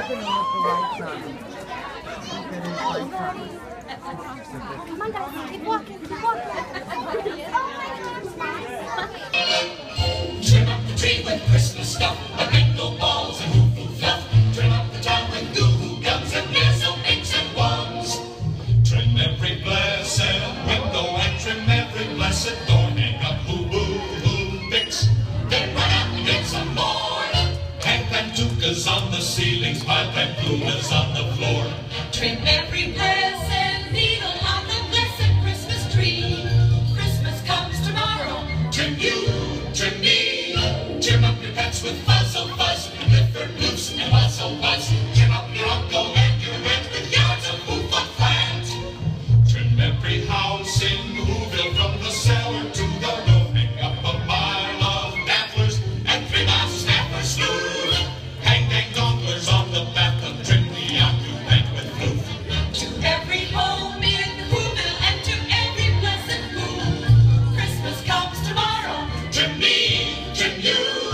Come on, guys, keep walking, keep walking. Trim up the tree with Christmas stuff, balls and. Trim up the town with and and ones. Trim every blessed window and trim every blessed door. The ceilings, pile pantlunas on the floor. Trim every blessed needle on the blessed Christmas tree. Christmas comes tomorrow. Trim you, trim me, trim up your pets with fun. Oh, you.